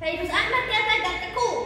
فيفوز احمد كده ترجع تكون